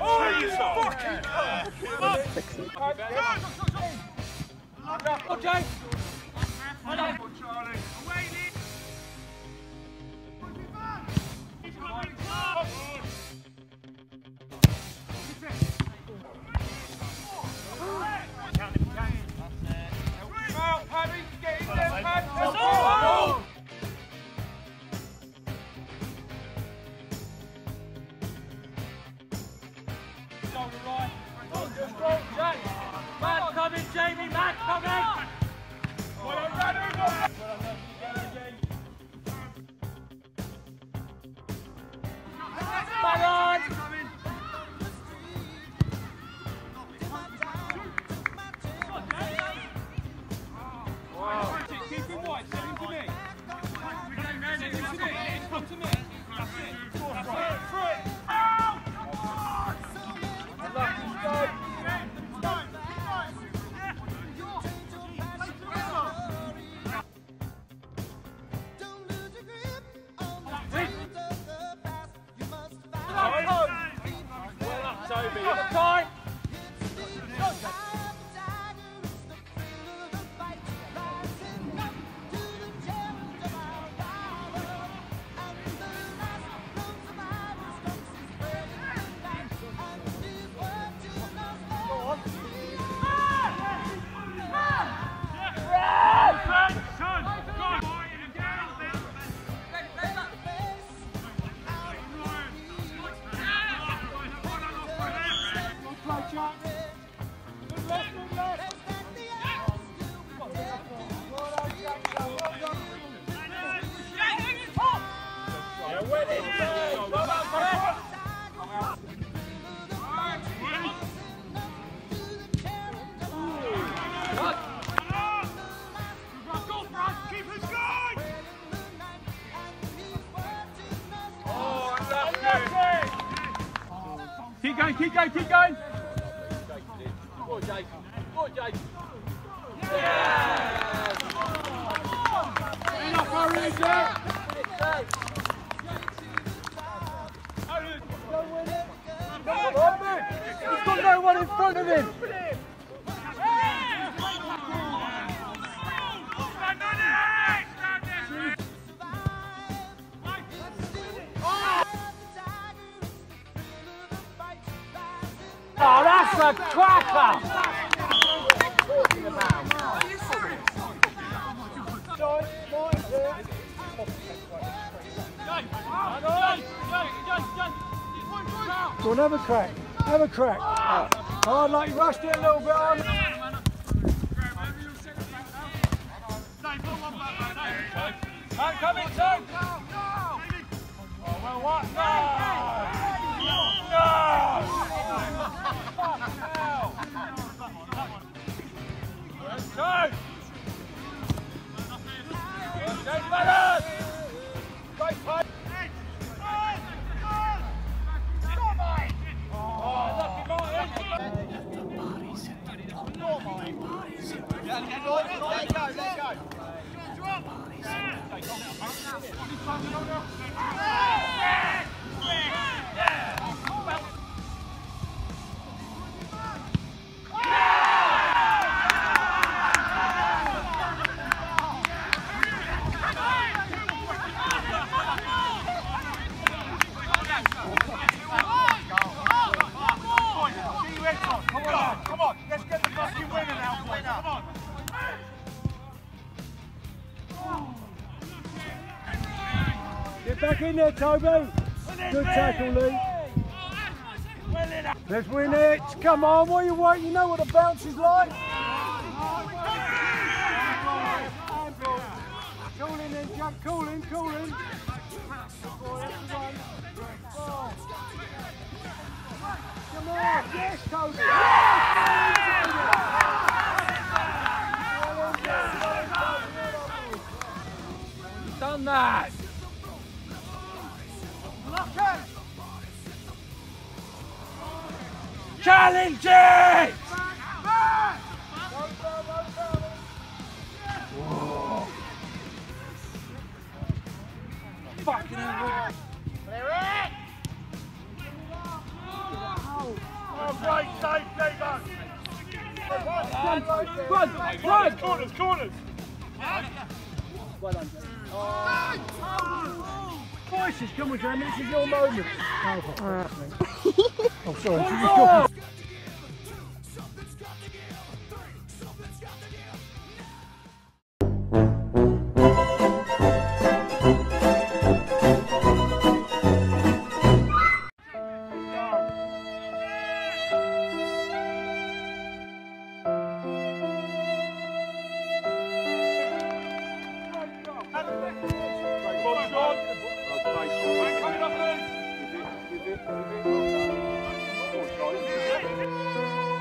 Oh, you fucking Go. Charlie. Jamie. Man Toby. Going, keep going, keep going. Go, Jake. Go, Jake. Enough, hurry, Jack. He's got no one in front of him. That's a cracker. Go on, have a crack. Have a crack. Oh, like you rushed it a little bit on. Man coming, son. Oh, well, what? No. Come on, come on, let's get back in there, Toby. Good tackle, Lee. Oh, Let's win it. Come on, what you want? You know what the bounce is like. Cool in then, Jack. Cool in, cool in. Boy, that's the one. Oh. Come on. Yes, Toby. Done that. Challenge it! Fucking hell. Great save, Stephen. Run, run, run! Corners, corners. Well done, Jamie. Voices, come on, Jamie. This is your moment. Oh, for fuck's sake. Oh sorry. One She's more! はい。